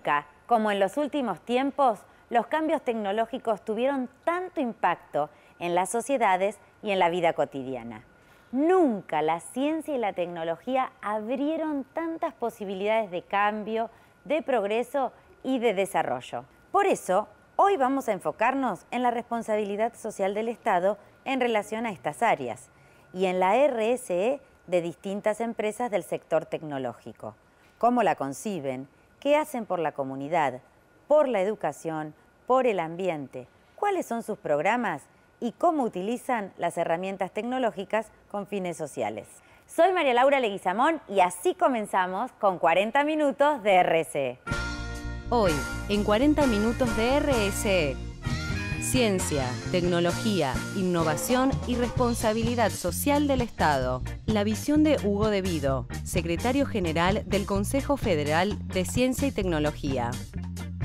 Nunca, como en los últimos tiempos, los cambios tecnológicos tuvieron tanto impacto en las sociedades y en la vida cotidiana. Nunca la ciencia y la tecnología abrieron tantas posibilidades de cambio, de progreso y de desarrollo. Por eso, hoy vamos a enfocarnos en la responsabilidad social del Estado en relación a estas áreas y en la RSE de distintas empresas del sector tecnológico. Cómo la conciben, qué hacen por la comunidad, por la educación, por el ambiente, cuáles son sus programas y cómo utilizan las herramientas tecnológicas con fines sociales. Soy María Laura Leguizamón y así comenzamos con 40 minutos de RSE. Hoy, en 40 minutos de RSE, ciencia, tecnología, innovación y responsabilidad social del Estado. La visión de Hugo Devido, secretario general del Consejo Federal de Ciencia y Tecnología.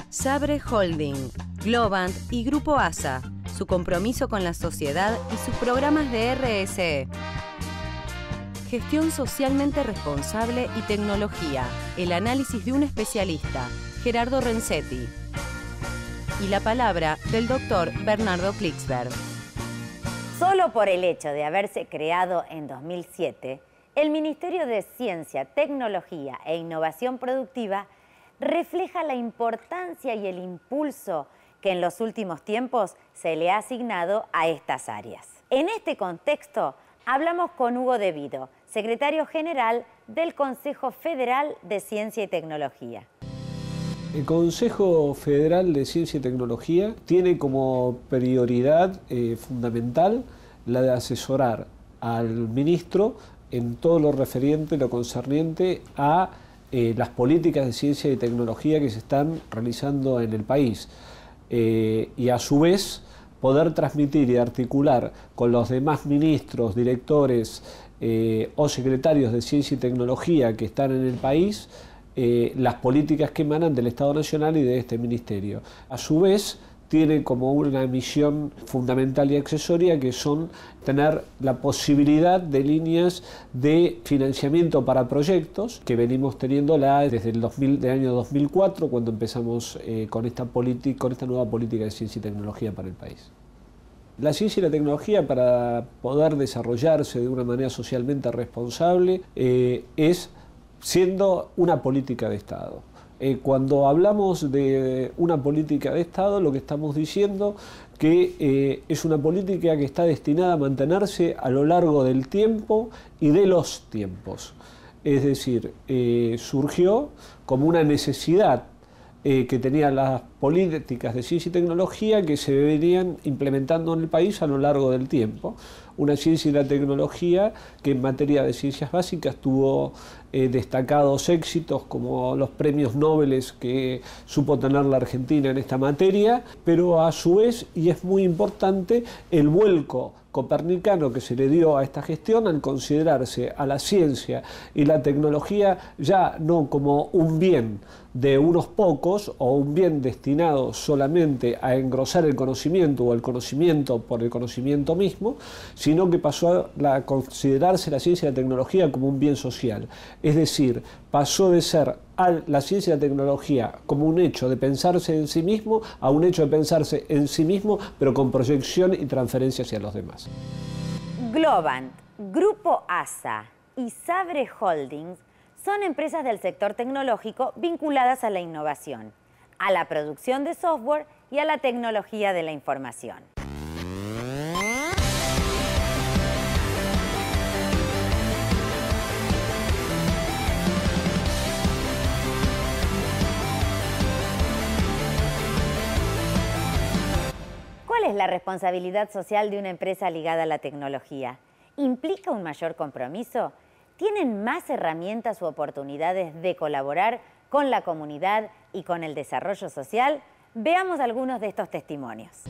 Sabre Holding, Globant y Grupo ASA, su compromiso con la sociedad y sus programas de RSE. Gestión socialmente responsable y tecnología. El análisis de un especialista, Gerardo Renzetti. Y la palabra del doctor Bernardo Klicksberg. Solo por el hecho de haberse creado en 2007, el Ministerio de Ciencia, Tecnología e Innovación Productiva refleja la importancia y el impulso que en los últimos tiempos se le ha asignado a estas áreas. En este contexto, hablamos con Hugo Devido, secretario general del Consejo Federal de Ciencia y Tecnología. El Consejo Federal de Ciencia y Tecnología tiene como prioridad eh, fundamental la de asesorar al ministro en todo lo referente, lo concerniente a eh, las políticas de ciencia y tecnología que se están realizando en el país. Eh, y a su vez poder transmitir y articular con los demás ministros, directores o secretarios de ciencia y tecnología que están en el país eh, las políticas que emanan del Estado Nacional y de este ministerio. A su vez, tiene como una misión fundamental y accesoria que son tener la posibilidad de líneas de financiamiento para proyectos que venimos teniéndola desde el, 2000, año 2004 cuando empezamos eh, con, esta con esta nueva política de ciencia y tecnología para el país. La ciencia y la tecnología para poder desarrollarse de una manera socialmente responsable eh, es siendo una política de Estado. Eh, cuando hablamos de una política de Estado, lo que estamos diciendo que eh, es una política que está destinada a mantenerse a lo largo del tiempo y de los tiempos. Es decir, eh, surgió como una necesidad que tenían las políticas de ciencia y tecnología que se venían implementando en el país a lo largo del tiempo. Una ciencia y la tecnología que en materia de ciencias básicas tuvo eh, destacados éxitos como los premios Nobel que supo tener la Argentina en esta materia, pero a su vez, y es muy importante, el vuelco copernicano que se le dio a esta gestión al considerarse a la ciencia y la tecnología ya no como un bien de unos pocos o un bien destinado solamente a engrosar el conocimiento o el conocimiento por el conocimiento mismo, sino que pasó a considerarse la ciencia y la tecnología como un bien social. Es decir, pasó de ser la ciencia y la tecnología como un hecho de pensarse en sí mismo a un hecho de pensarse en sí mismo, pero con proyección y transferencia hacia los demás. Globant, Grupo ASA y Sabre Holdings son empresas del sector tecnológico vinculadas a la innovación, a la producción de software y a la tecnología de la información. ¿Cuál es la responsabilidad social de una empresa ligada a la tecnología? ¿Implica un mayor compromiso? ¿Tienen más herramientas u oportunidades de colaborar con la comunidad y con el desarrollo social? Veamos algunos de estos testimonios.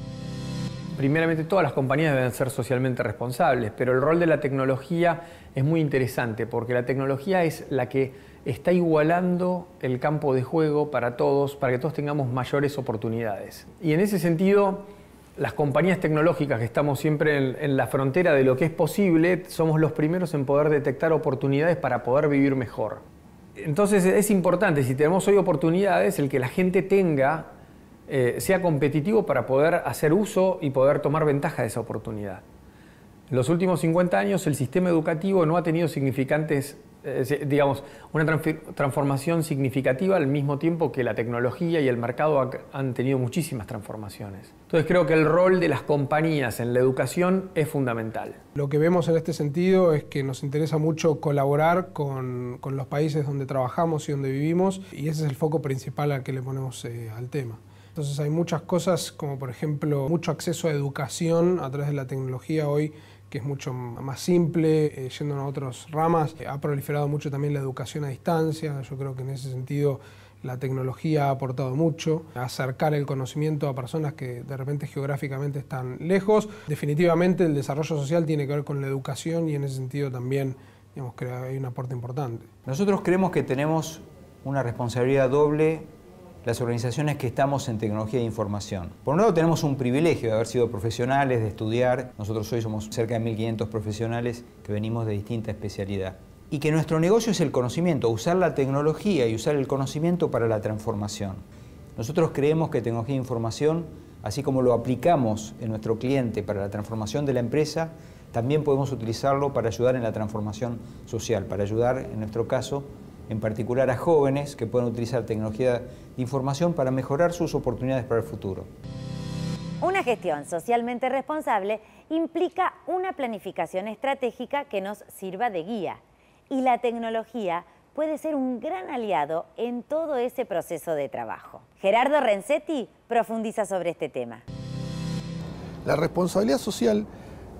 Primeramente, todas las compañías deben ser socialmente responsables, pero el rol de la tecnología es muy interesante porque la tecnología es la que está igualando el campo de juego para todos, para que todos tengamos mayores oportunidades. Y en ese sentido, las compañías tecnológicas que estamos siempre en, la frontera de lo que es posible, somos los primeros en poder detectar oportunidades para poder vivir mejor. Entonces es importante, si tenemos hoy oportunidades, el que la gente tenga, eh, sea competitivo para poder hacer uso y poder tomar ventaja de esa oportunidad. En los últimos 50 años el sistema educativo no ha tenido significantes eh, digamos, una transformación significativa al mismo tiempo que la tecnología y el mercado han tenido muchísimas transformaciones. Entonces creo que el rol de las compañías en la educación es fundamental. Lo que vemos en este sentido es que nos interesa mucho colaborar con, los países donde trabajamos y donde vivimos y ese es el foco principal al que le ponemos eh, al tema. Entonces hay muchas cosas como por ejemplo mucho acceso a educación a través de la tecnología hoy que es mucho más simple, eh, yendo a otras ramas. ha proliferado mucho también la educación a distancia, yo creo que en ese sentido la tecnología ha aportado mucho, acercar el conocimiento a personas que de repente geográficamente están lejos. Definitivamente el desarrollo social tiene que ver con la educación y en ese sentido también digamos, que hay un aporte importante. Nosotros creemos que tenemos una responsabilidad doble las organizaciones que estamos en tecnología de información. Por un lado tenemos un privilegio de haber sido profesionales, de estudiar. Nosotros hoy somos cerca de 1.500 profesionales que venimos de distinta especialidad. Y que nuestro negocio es el conocimiento, usar la tecnología y usar el conocimiento para la transformación. Nosotros creemos que tecnología de información, así como lo aplicamos en nuestro cliente para la transformación de la empresa, también podemos utilizarlo para ayudar en la transformación social, para ayudar, en nuestro caso, en particular a jóvenes que puedan utilizar tecnología de información para mejorar sus oportunidades para el futuro. Una gestión socialmente responsable implica una planificación estratégica que nos sirva de guía y la tecnología puede ser un gran aliado en todo ese proceso de trabajo. Gerardo Renzetti profundiza sobre este tema. La responsabilidad social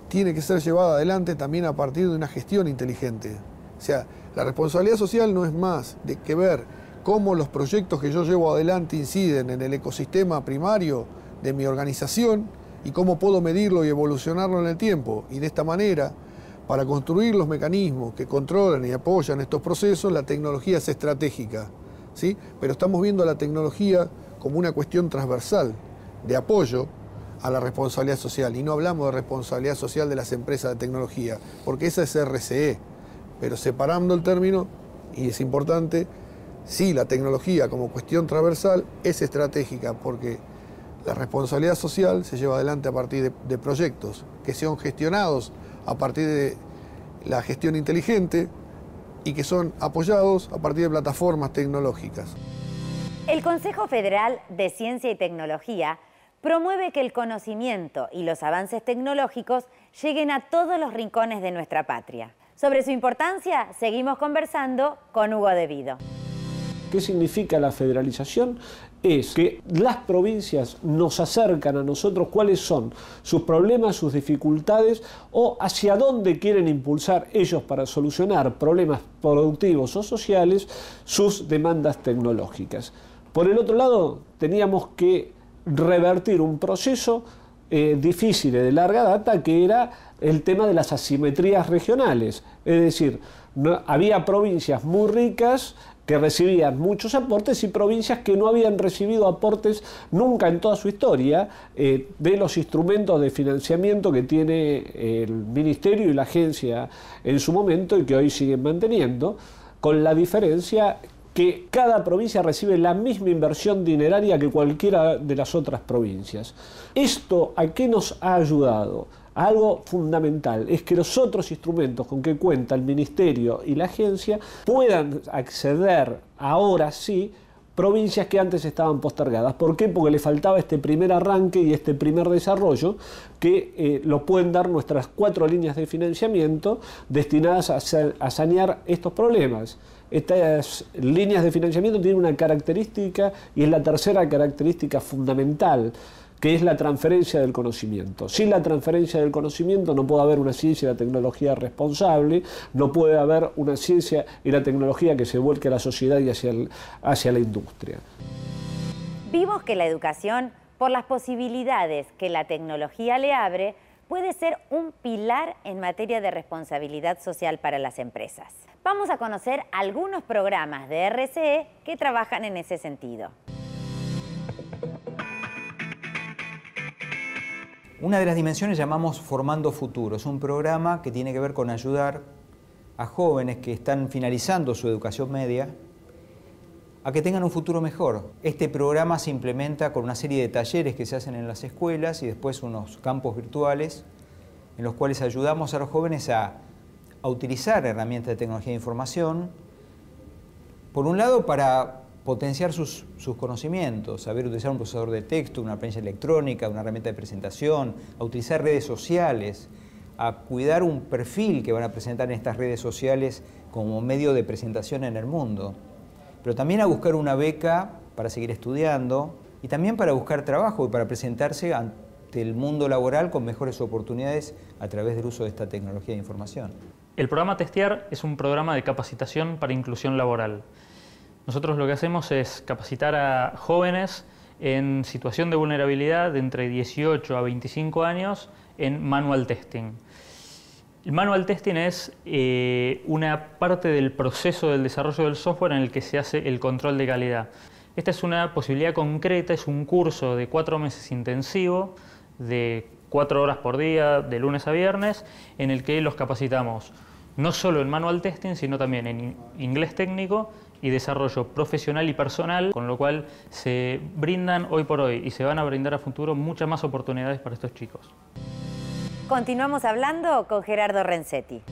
tiene que ser llevada adelante también a partir de una gestión inteligente. O sea, la responsabilidad social no es más de que ver cómo los proyectos que yo llevo adelante inciden en el ecosistema primario de mi organización y cómo puedo medirlo y evolucionarlo en el tiempo. Y de esta manera, para construir los mecanismos que controlan y apoyan estos procesos, la tecnología es estratégica. ¿sí? Pero estamos viendo la tecnología como una cuestión transversal de apoyo a la responsabilidad social. Y no hablamos de responsabilidad social de las empresas de tecnología, porque esa es RCE pero separando el término, y es importante, sí, la tecnología como cuestión transversal es estratégica porque la responsabilidad social se lleva adelante a partir de, proyectos que sean gestionados a partir de la gestión inteligente y que son apoyados a partir de plataformas tecnológicas. El Consejo Federal de Ciencia y Tecnología promueve que el conocimiento y los avances tecnológicos lleguen a todos los rincones de nuestra patria. Sobre su importancia, seguimos conversando con Hugo Devido. ¿Qué significa la federalización? Es que las provincias nos acercan a nosotros cuáles son sus problemas, sus dificultades o hacia dónde quieren impulsar ellos para solucionar problemas productivos o sociales sus demandas tecnológicas. Por el otro lado, teníamos que revertir un proceso eh, difícil y de larga data que era el tema de las asimetrías regionales. Es decir, había provincias muy ricas que recibían muchos aportes y provincias que no habían recibido aportes nunca en toda su historia eh, de los instrumentos de financiamiento que tiene el Ministerio y la agencia en su momento y que hoy siguen manteniendo, con la diferencia que cada provincia recibe la misma inversión dineraria que cualquiera de las otras provincias. ¿Esto a qué nos ha ayudado? algo fundamental, es que los otros instrumentos con que cuenta el Ministerio y la agencia puedan acceder ahora sí provincias que antes estaban postergadas. ¿Por qué? Porque le faltaba este primer arranque y este primer desarrollo que eh, lo pueden dar nuestras cuatro líneas de financiamiento destinadas a, a sanear estos problemas. Estas líneas de financiamiento tienen una característica y es la tercera característica fundamental que es la transferencia del conocimiento. Sin la transferencia del conocimiento no puede haber una ciencia y la tecnología responsable, no puede haber una ciencia y la tecnología que se vuelque a la sociedad y hacia, hacia la industria. Vimos que la educación, por las posibilidades que la tecnología le abre, puede ser un pilar en materia de responsabilidad social para las empresas. Vamos a conocer algunos programas de RCE que trabajan en ese sentido. Una de las dimensiones llamamos Formando Futuro. Es un programa que tiene que ver con ayudar a jóvenes que están finalizando su educación media a que tengan un futuro mejor. Este programa se implementa con una serie de talleres que se hacen en las escuelas y después unos campos virtuales en los cuales ayudamos a los jóvenes a, utilizar herramientas de tecnología de información, por un lado para potenciar sus, conocimientos, saber utilizar un procesador de texto, una prensa electrónica, una herramienta de presentación, a utilizar redes sociales, a cuidar un perfil que van a presentar en estas redes sociales como medio de presentación en el mundo, pero también a buscar una beca para seguir estudiando y también para buscar trabajo y para presentarse ante el mundo laboral con mejores oportunidades a través del uso de esta tecnología de información. El programa Testear es un programa de capacitación para inclusión laboral. Nosotros lo que hacemos es capacitar a jóvenes en situación de vulnerabilidad de entre 18 a 25 años en manual testing. El manual testing es eh, una parte del proceso del desarrollo del software en el que se hace el control de calidad. Esta es una posibilidad concreta, es un curso de cuatro meses intensivo, de cuatro horas por día, de lunes a viernes, en el que los capacitamos no solo en manual testing, sino también en inglés técnico y desarrollo profesional y personal, con lo cual se brindan hoy por hoy y se van a brindar a futuro muchas más oportunidades para estos chicos. Continuamos hablando con Gerardo Renzetti.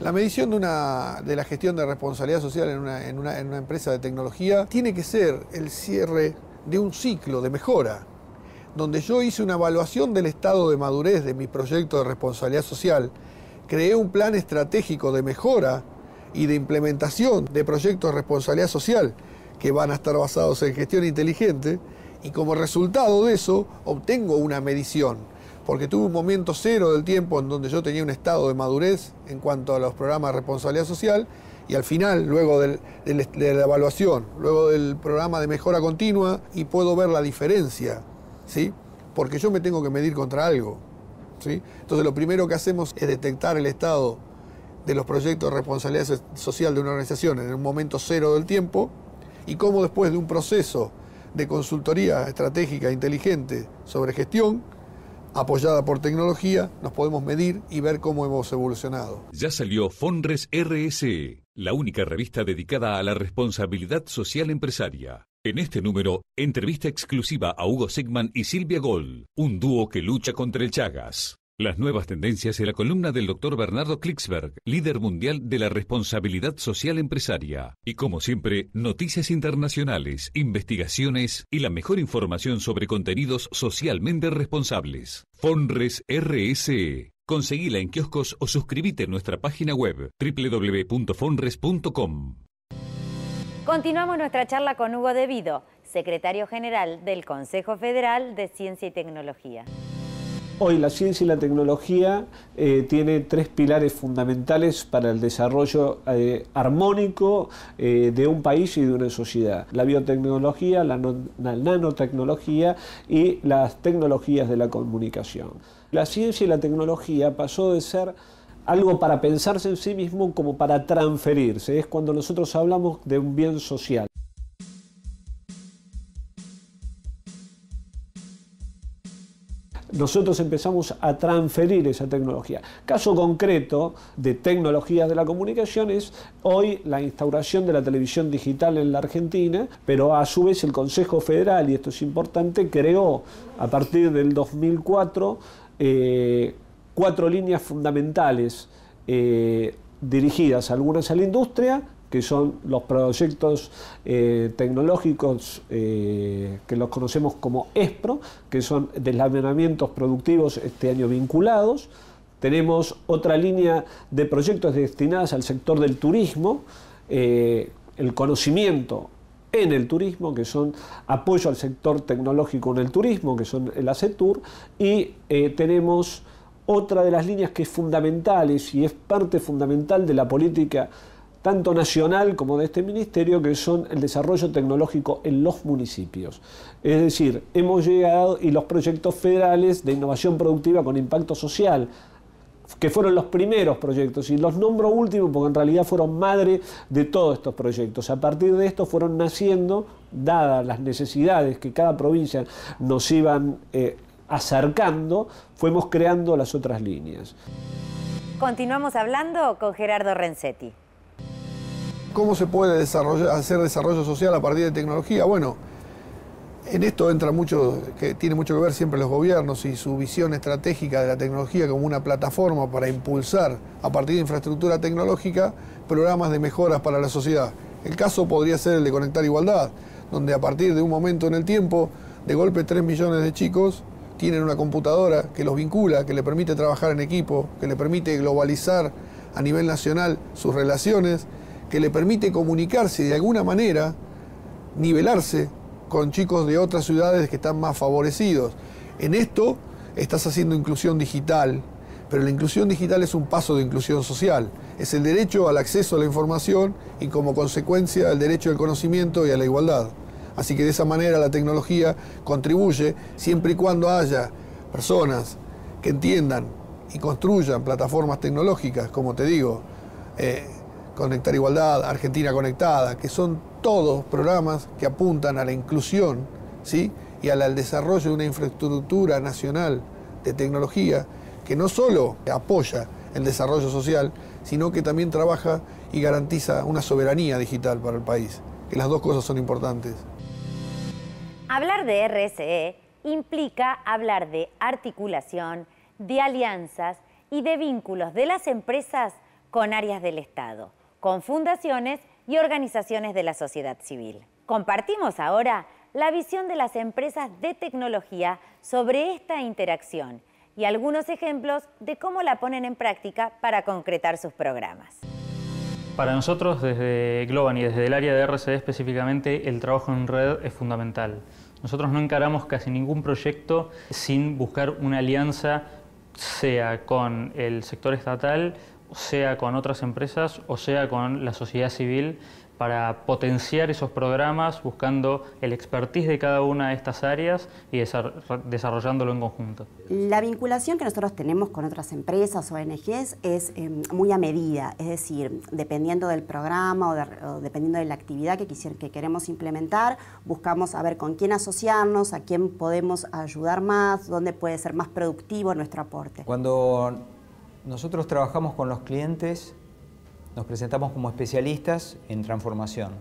La medición de, una, de la gestión de responsabilidad social en una, en, una, en una empresa de tecnología tiene que ser el cierre de un ciclo de mejora, donde yo hice una evaluación del estado de madurez de mi proyecto de responsabilidad social, creé un plan estratégico de mejora y de implementación de proyectos de responsabilidad social que van a estar basados en gestión inteligente y como resultado de eso obtengo una medición, porque tuve un momento cero del tiempo en donde yo tenía un estado de madurez en cuanto a los programas de responsabilidad social y al final, luego de la evaluación, luego del programa de mejora continua, y puedo ver la diferencia, ¿sí? porque yo me tengo que medir contra algo. ¿sí? Entonces lo primero que hacemos es detectar el estado de los proyectos de responsabilidad social de una organización en un momento cero del tiempo y cómo después de un proceso de consultoría estratégica inteligente sobre gestión, apoyada por tecnología, nos podemos medir y ver cómo hemos evolucionado. Ya salió Fonres RSE, la única revista dedicada a la responsabilidad social empresaria. En este número, entrevista exclusiva a Hugo Sigman y Silvia Gold, un dúo que lucha contra el Chagas. Las nuevas tendencias en la columna del doctor Bernardo Klicksberg, líder mundial de la responsabilidad social empresaria. Y como siempre, noticias internacionales, investigaciones y la mejor información sobre contenidos socialmente responsables. Fonres RSE. Conseguila en kioscos o suscríbete a nuestra página web www.fonres.com. Continuamos nuestra charla con Hugo Devido, secretario general del Consejo Federal de Ciencia y Tecnología. Hoy la ciencia y la tecnología eh, tiene tres pilares fundamentales para el desarrollo eh, armónico eh, de un país y de una sociedad. La biotecnología, la, la nanotecnología y las tecnologías de la comunicación. La ciencia y la tecnología pasó de ser algo para pensarse en sí mismo como para transferirse. Es cuando nosotros hablamos de un bien social. Nosotros empezamos a transferir esa tecnología. Caso concreto de tecnologías de la comunicación es hoy la instauración de la televisión digital en la Argentina, pero a su vez el Consejo Federal, y esto es importante, creó a partir del 2004 eh, cuatro líneas fundamentales eh, dirigidas algunas a la industria, que son los proyectos eh, tecnológicos eh, que los conocemos como ESPRO, que son deslamenamientos productivos este año vinculados. Tenemos otra línea de proyectos destinados al sector del turismo, eh, el conocimiento en el turismo, que son apoyo al sector tecnológico en el turismo, que son el ACETUR, y tenemos otra de las líneas que es fundamental y es parte fundamental de la política tanto nacional como de este ministerio, que son el desarrollo tecnológico en los municipios. Es decir, hemos llegado y los proyectos federales de innovación productiva con impacto social, que fueron los primeros proyectos, y los nombro últimos porque en realidad fueron madre de todos estos proyectos. A partir de esto fueron naciendo, dadas las necesidades que cada provincia nos iban eh, acercando, fuimos creando las otras líneas. Continuamos hablando con Gerardo Renzetti. ¿Cómo se puede hacer desarrollo social a partir de tecnología? Bueno, en esto entra mucho, que tiene mucho que ver siempre los gobiernos y su visión estratégica de la tecnología como una plataforma para impulsar a partir de infraestructura tecnológica programas de mejoras para la sociedad. El caso podría ser el de Conectar Igualdad, donde a partir de un momento en el tiempo, de golpe 3 millones de chicos tienen una computadora que los vincula, que le permite trabajar en equipo, que le permite globalizar a nivel nacional sus relaciones, que le permite comunicarse de alguna manera, nivelarse con chicos de otras ciudades que están más favorecidos. En esto estás haciendo inclusión digital, pero la inclusión digital es un paso de inclusión social. Es el derecho al acceso a la información y como consecuencia el derecho al conocimiento y a la igualdad. Así que de esa manera la tecnología contribuye siempre y cuando haya personas que entiendan y construyan plataformas tecnológicas, como te digo, eh, Conectar Igualdad, Argentina Conectada, que son todos programas que apuntan a la inclusión ¿sí? y al, desarrollo de una infraestructura nacional de tecnología que no solo apoya el desarrollo social, sino que también trabaja y garantiza una soberanía digital para el país, que las dos cosas son importantes. Hablar de RSE implica hablar de articulación, de alianzas y de vínculos de las empresas con áreas del Estado, con fundaciones y organizaciones de la sociedad civil. Compartimos ahora la visión de las empresas de tecnología sobre esta interacción y algunos ejemplos de cómo la ponen en práctica para concretar sus programas. Para nosotros, desde Globan y desde el área de RCD específicamente, el trabajo en red es fundamental. Nosotros no encaramos casi ningún proyecto sin buscar una alianza, sea con el sector estatal sea con otras empresas o sea con la sociedad civil para potenciar esos programas buscando el expertise de cada una de estas áreas y desarrollándolo en conjunto. La vinculación que nosotros tenemos con otras empresas o ONGs es em, muy a medida, es decir, dependiendo del programa o, dependiendo de la actividad que, que queremos implementar, buscamos a ver con quién asociarnos, a quién podemos ayudar más, dónde puede ser más productivo nuestro aporte. Cuando nosotros trabajamos con los clientes, nos presentamos como especialistas en transformación.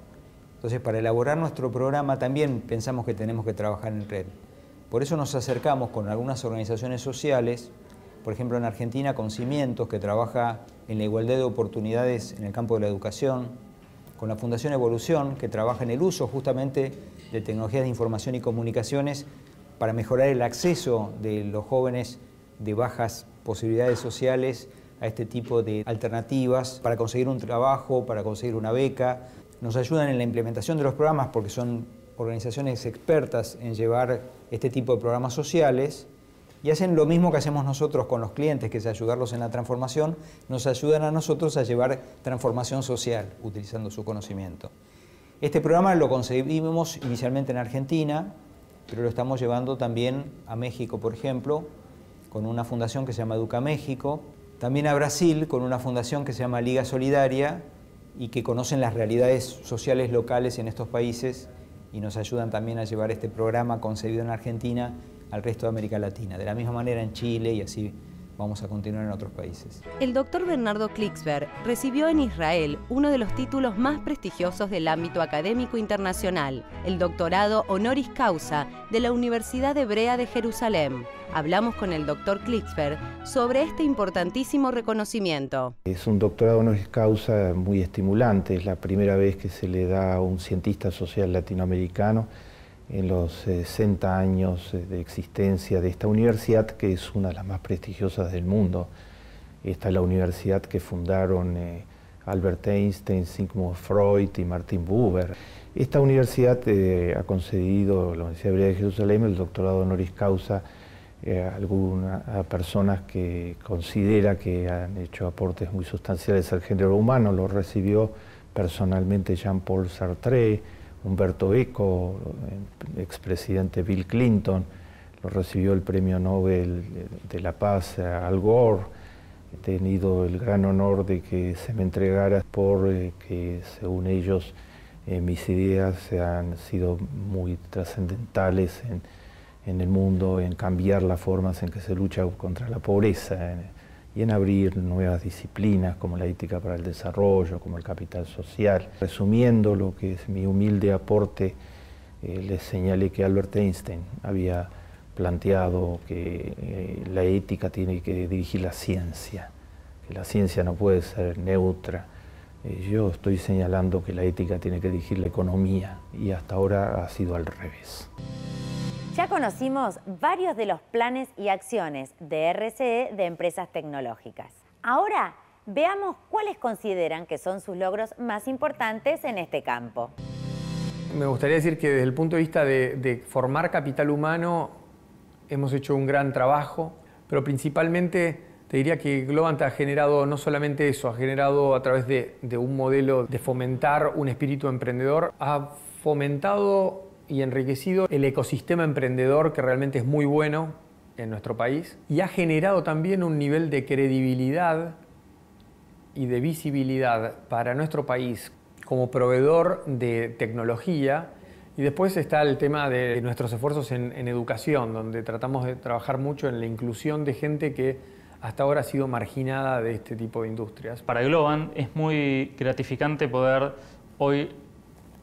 Entonces, para elaborar nuestro programa también pensamos que tenemos que trabajar en red. Por eso nos acercamos con algunas organizaciones sociales, por ejemplo en Argentina con Cimientos, que trabaja en la igualdad de oportunidades en el campo de la educación, con la Fundación Evolución, que trabaja en el uso justamente de tecnologías de información y comunicaciones para mejorar el acceso de los jóvenes de bajas posibilidades sociales a este tipo de alternativas para conseguir un trabajo, para conseguir una beca. Nos ayudan en la implementación de los programas porque son organizaciones expertas en llevar este tipo de programas sociales y hacen lo mismo que hacemos nosotros con los clientes, que es ayudarlos en la transformación, nos ayudan a nosotros a llevar transformación social utilizando su conocimiento. Este programa lo concebimos inicialmente en Argentina, pero lo estamos llevando también a México, por ejemplo, con una fundación que se llama Educa México, también a Brasil con una fundación que se llama Liga Solidaria y que conocen las realidades sociales locales en estos países y nos ayudan también a llevar este programa concebido en Argentina al resto de América Latina. De la misma manera en Chile y así vamos a continuar en otros países. El doctor Bernardo Klicksberg recibió en Israel uno de los títulos más prestigiosos del ámbito académico internacional, el doctorado honoris causa de la Universidad Hebrea de Jerusalén. Hablamos con el doctor Klicksberg sobre este importantísimo reconocimiento. Es un doctorado honoris causa muy estimulante, es la primera vez que se le da a un cientista social latinoamericano en los 60 años de existencia de esta universidad, que es una de las más prestigiosas del mundo. Esta es la universidad que fundaron eh, Albert Einstein, Sigmund Freud y Martin Buber. Esta universidad eh, ha concedido, la Universidad de Jerusalén, el doctorado honoris causa eh, a, a personas que considera que han hecho aportes muy sustanciales al género humano. Lo recibió personalmente Jean-Paul Sartre, Humberto Eco, expresidente Bill Clinton, lo recibió el Premio Nobel de la Paz Al Gore. He tenido el gran honor de que se me entregara por eh, que, según ellos, eh, mis ideas han sido muy trascendentales en, el mundo, en cambiar las formas en que se lucha contra la pobreza. Y en abrir nuevas disciplinas como la ética para el desarrollo, como el capital social. Resumiendo lo que es mi humilde aporte, eh, les señalé que Albert Einstein había planteado que eh, la ética tiene que dirigir la ciencia, que la ciencia no puede ser neutra. Eh, yo estoy señalando que la ética tiene que dirigir la economía y hasta ahora ha sido al revés. Ya conocimos varios de los planes y acciones de RCE de empresas tecnológicas. Ahora veamos cuáles consideran que son sus logros más importantes en este campo. Me gustaría decir que desde el punto de vista de, formar capital humano hemos hecho un gran trabajo, pero principalmente te diría que Globant ha generado no solamente eso, ha generado a través de, de un modelo de fomentar un espíritu emprendedor, ha fomentado y enriquecido el ecosistema emprendedor que realmente es muy bueno en nuestro país y ha generado también un nivel de credibilidad y de visibilidad para nuestro país como proveedor de tecnología. Y después está el tema de nuestros esfuerzos en, educación, donde tratamos de trabajar mucho en la inclusión de gente que hasta ahora ha sido marginada de este tipo de industrias. Para Globan es muy gratificante poder hoy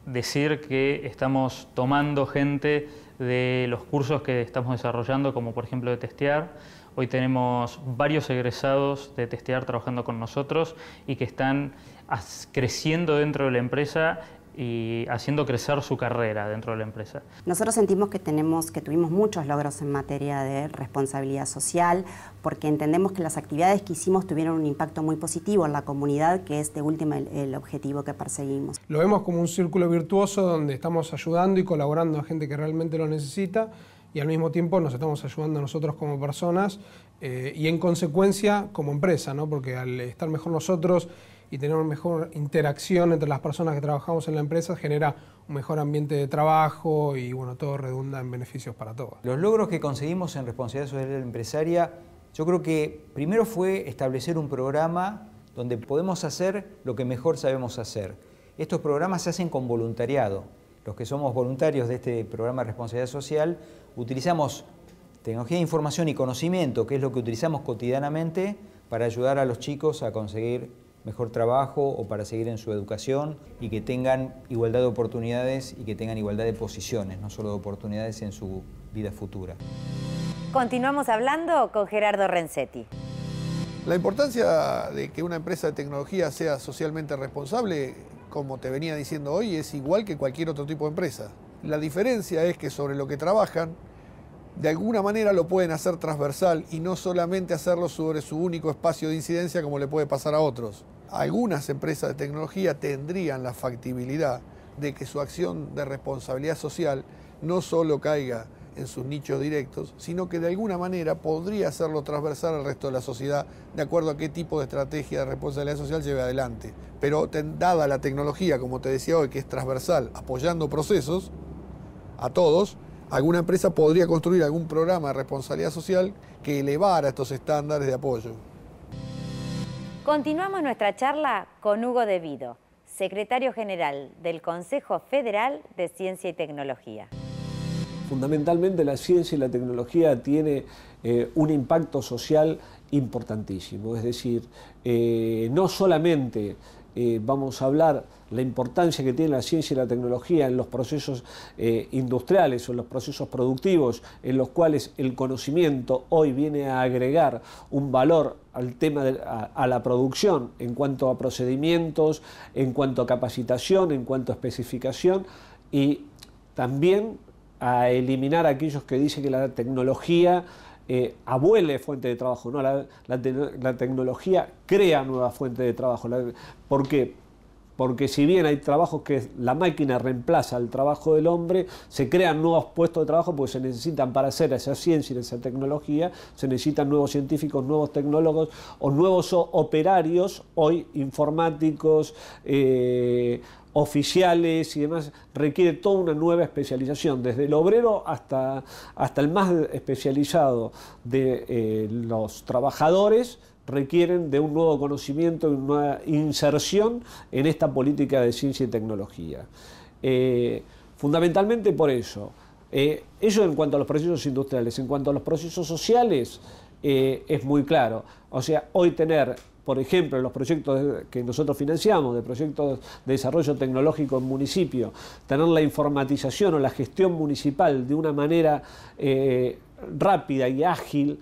decir que estamos tomando gente de los cursos que estamos desarrollando, como por ejemplo de testear. Hoy tenemos varios egresados de testear trabajando con nosotros y que están creciendo dentro de la empresa y haciendo crecer su carrera dentro de la empresa. Nosotros sentimos que, tenemos, que tuvimos muchos logros en materia de responsabilidad social porque entendemos que las actividades que hicimos tuvieron un impacto muy positivo en la comunidad, que es de última el, objetivo que perseguimos. Lo vemos como un círculo virtuoso donde estamos ayudando y colaborando a gente que realmente lo necesita y al mismo tiempo nos estamos ayudando a nosotros como personas eh, y en consecuencia como empresa, ¿no? porque al estar mejor nosotros y tener una mejor interacción entre las personas que trabajamos en la empresa genera un mejor ambiente de trabajo y bueno, todo redunda en beneficios para todos. Los logros que conseguimos en responsabilidad social empresaria, yo creo que primero fue establecer un programa donde podemos hacer lo que mejor sabemos hacer. Estos programas se hacen con voluntariado. Los que somos voluntarios de este programa de responsabilidad social utilizamos tecnología de información y conocimiento, que es lo que utilizamos cotidianamente para ayudar a los chicos a conseguir mejor trabajo o para seguir en su educación y que tengan igualdad de oportunidades y que tengan igualdad de posiciones, no solo de oportunidades en su vida futura. Continuamos hablando con Gerardo Renzetti. La importancia de que una empresa de tecnología sea socialmente responsable, como te venía diciendo hoy, es igual que cualquier otro tipo de empresa. La diferencia es que sobre lo que trabajan, de alguna manera lo pueden hacer transversal y no solamente hacerlo sobre su único espacio de incidencia como le puede pasar a otros. Algunas empresas de tecnología tendrían la factibilidad de que su acción de responsabilidad social no solo caiga en sus nichos directos, sino que de alguna manera podría hacerlo transversal al resto de la sociedad de acuerdo a qué tipo de estrategia de responsabilidad social lleve adelante. Pero dada la tecnología, como te decía hoy, que es transversal, apoyando procesos a todos, alguna empresa podría construir algún programa de responsabilidad social que elevara estos estándares de apoyo. Continuamos nuestra charla con Hugo Devido, secretario general del Consejo Federal de Ciencia y Tecnología. Fundamentalmente la ciencia y la tecnología tiene eh, un impacto social importantísimo, es decir, eh, no solamente eh, vamos a hablar la importancia que tiene la ciencia y la tecnología en los procesos eh, industriales o en los procesos productivos, en los cuales el conocimiento hoy viene a agregar un valor al tema de, a, la producción en cuanto a procedimientos, en cuanto a capacitación, en cuanto a especificación y también a eliminar a aquellos que dicen que la tecnología eh, abuele fuente de trabajo, no, la, la, tecnología crea nuevas fuentes de trabajo. ¿Por qué? Porque si bien hay trabajos que la máquina reemplaza el trabajo del hombre, se crean nuevos puestos de trabajo porque se necesitan para hacer esa ciencia y esa tecnología, se necesitan nuevos científicos, nuevos tecnólogos o nuevos operarios, hoy informáticos, eh, oficiales y demás, requiere toda una nueva especialización, desde el obrero hasta, hasta el más especializado de eh, los trabajadores, requieren de un nuevo conocimiento y una inserción en esta política de ciencia y tecnología. Eh, fundamentalmente por eso, Eh, eso en cuanto a los procesos industriales. En cuanto a los procesos sociales, eh, es muy claro. O sea, hoy tener, por ejemplo, los proyectos que nosotros financiamos, de proyectos de desarrollo tecnológico en municipio, tener la informatización o la gestión municipal de una manera rápida y ágil,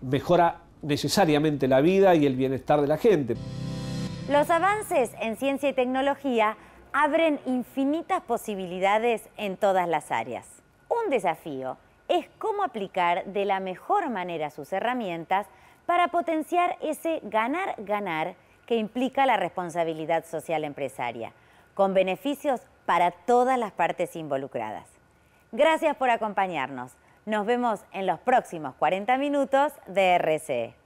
mejora necesariamente la vida y el bienestar de la gente. Los avances en ciencia y tecnología abren infinitas posibilidades en todas las áreas. Un desafío es cómo aplicar de la mejor manera sus herramientas para potenciar ese ganar-ganar que implica la responsabilidad social empresaria, con beneficios para todas las partes involucradas. Gracias por acompañarnos. Nos vemos en los próximos 40 minutos de RCE.